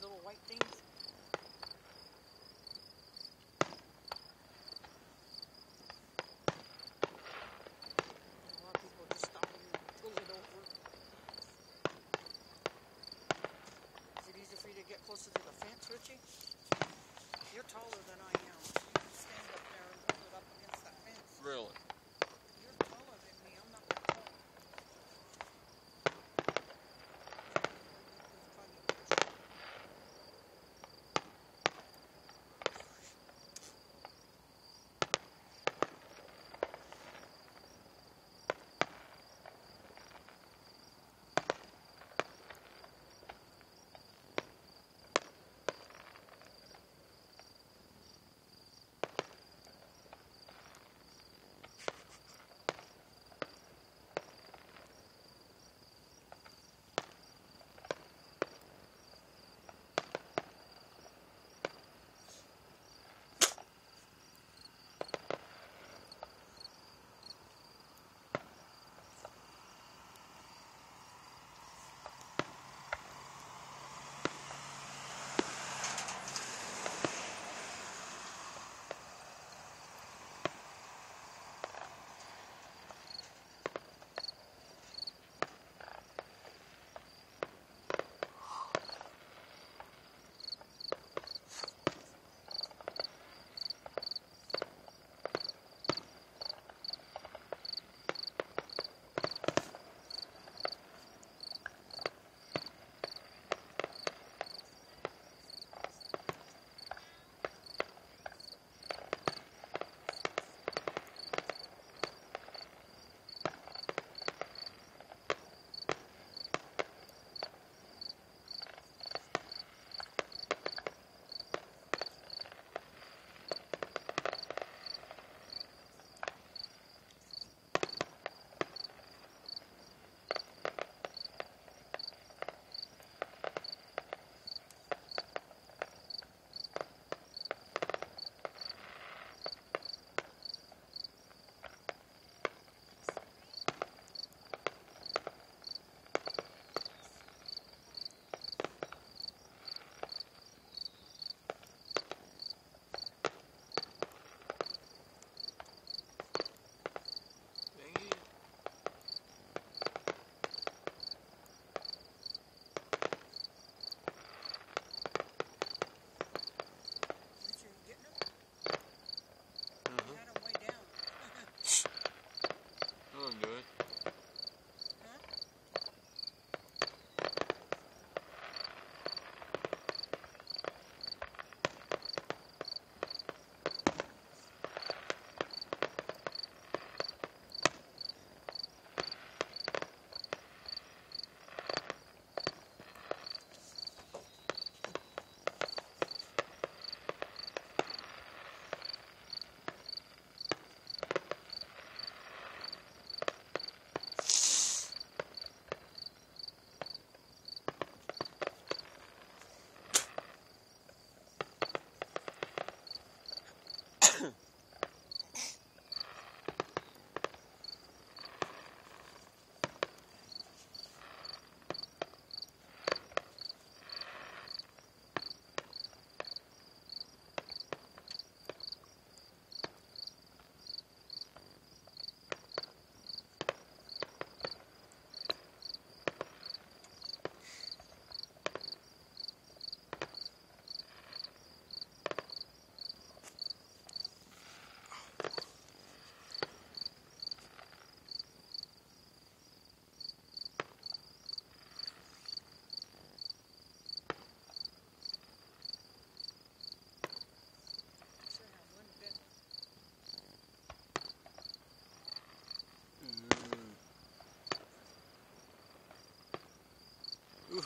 little white things.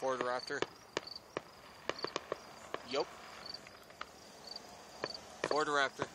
Ford Raptor. Yup. Ford Raptor.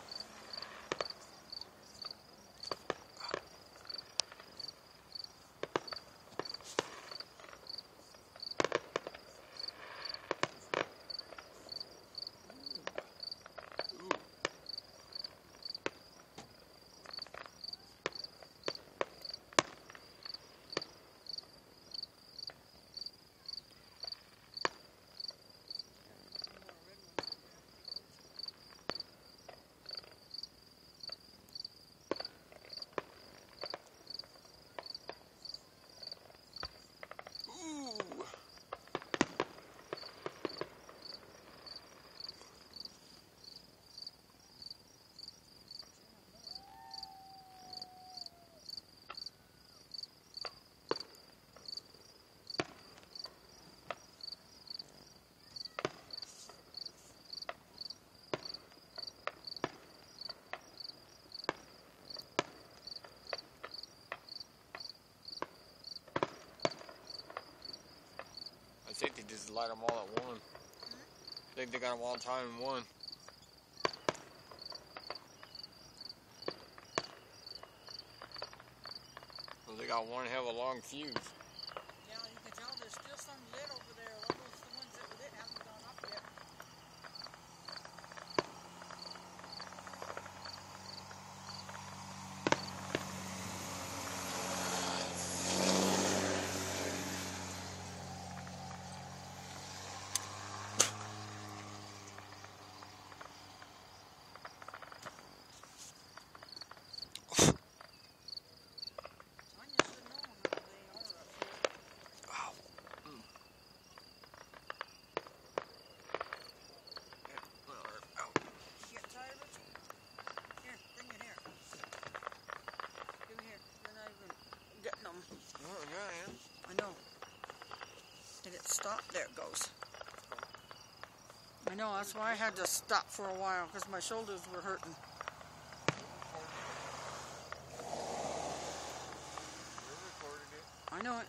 Light them all at one. I think they got them all time in one. Well, they got one hell of a long fuse. Yeah, you can tell there's still some lit over there. Almost the ones that were lit haven't gone up yet. Tanya should know how they are up here. Ow. Mm. Yeah, well, ow. You get tired, Richie? Here, bring it here. Give me here. You're not even getting them. Oh, yeah, I am. I know. Stop? There it goes. I know, that's why I had to stop for a while because my shoulders were hurting. I know it.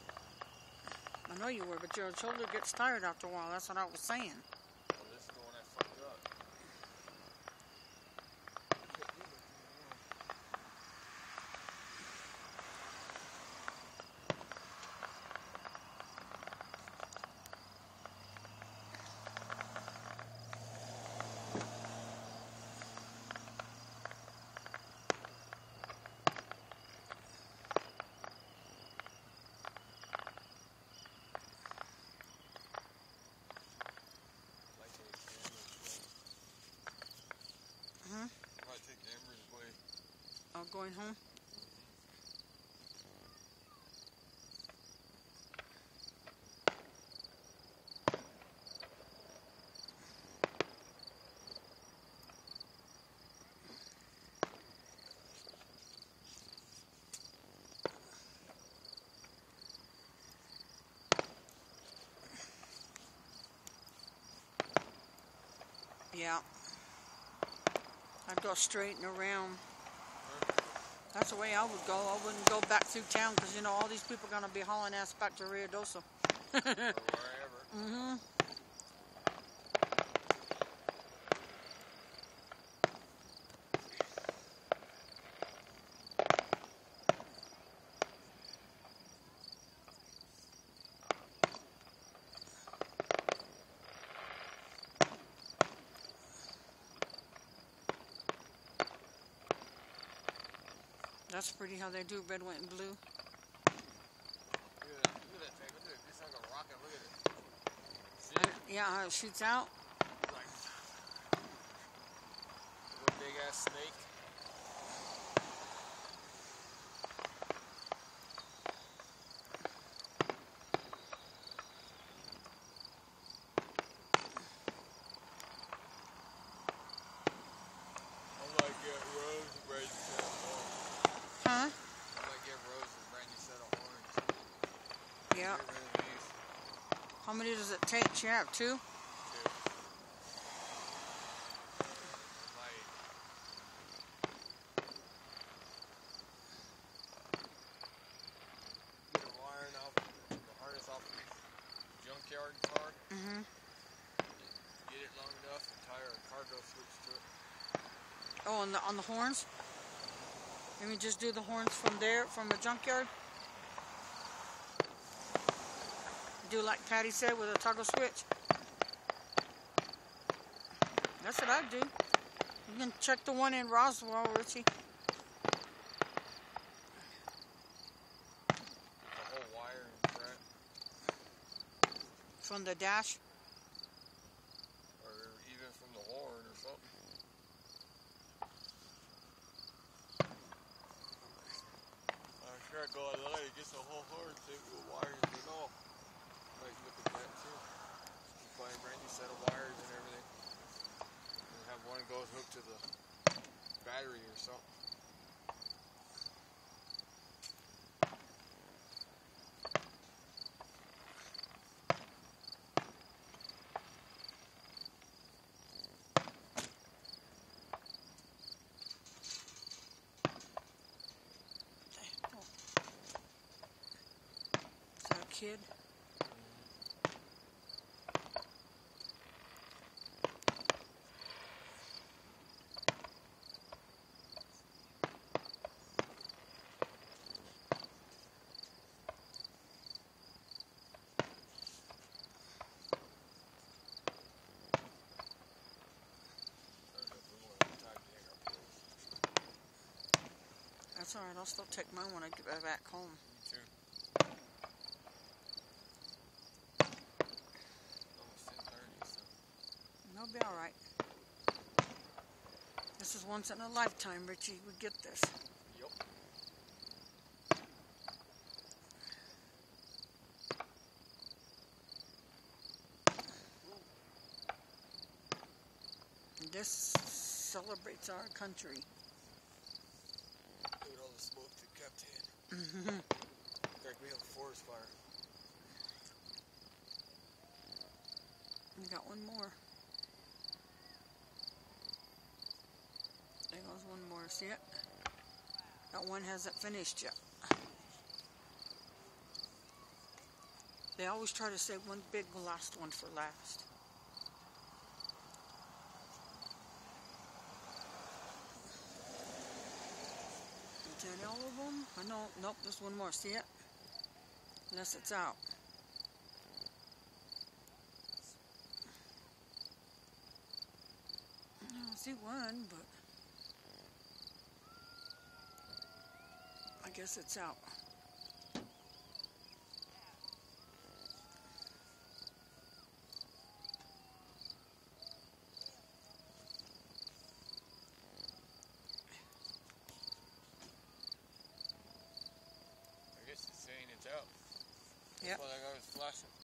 I know you were, but your shoulder gets tired after a while. That's what I was saying. this is the one I fucked up. Might take Amber's way. Huh? Might take Amber's way. Oh, going home? Yeah. I'd go straight and around. That's the way I would go. I wouldn't go back through town because you know all these people are gonna be hauling ass back to Ruidoso. Or wherever. Mm-hmm. That's pretty how they do red, white, and blue. Look at that. Look at that. Look at it. It's like a rocket. Look at it. See it? Yeah, how it shoots out. Like a big ass snake. I might get Rose a brand new set of horns. Huh? I might get Rose a brand new set of horns. Yeah. Get rid of these. How many does it take? You have two? Junkyard car. Mm-hmm. Get it long enough and. Oh, on the on the horns. Let me just do the horns from there, from the junkyard. Do like Patty said with a toggle switch. That's what I do. You can check the one in Roswell, Richie. Whole. From the dash. Or even from the horn or something. I'm sure I go and get the whole horn, take the wires and all. Might look at that too. You find a brand new set of wires and everything. And have one goes hooked to the battery or something. Kid? I don't know if we want to tie the hang up poles. That's all right. I'll still take mine when I get back home. Me too. Almost ten thirty, so They'll be all right. This is once in a lifetime, Richie. We get this. Yep. This celebrates our country. Smoke. Like we have a forest fire. We got one more. There goes one more. See it? That one hasn't finished yet. They always try to save one big last one for last. Is that all of them? I know. Nope, there's one more. See it? Unless it's out. I see one, but I guess it's out.